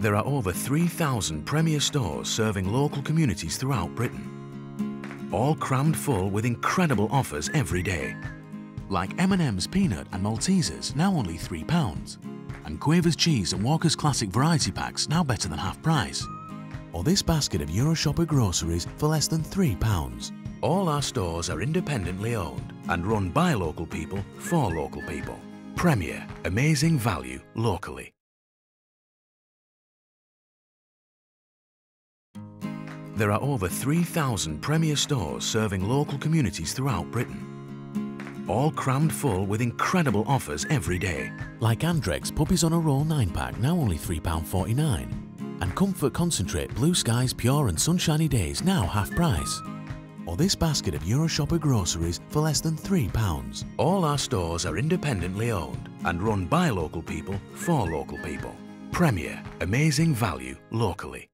There are over 3,000 Premier stores serving local communities throughout Britain. All crammed full with incredible offers every day. Like M&M's Peanut and Maltesers, now only £3. And Quavers Cheese and Walker's Classic Variety Packs, now better than half price. Or this basket of Euroshopper groceries for less than £3. All our stores are independently owned and run by local people for local people. Premier, amazing value locally. There are over 3,000 Premier stores serving local communities throughout Britain. All crammed full with incredible offers every day. Like Andrex Puppies on a Roll 9-pack, now only £3.49. And Comfort Concentrate Blue Skies Pure and Sunshiny Days, now half price. Or this basket of Euroshopper groceries for less than £3. All our stores are independently owned and run by local people for local people. Premier, amazing value locally.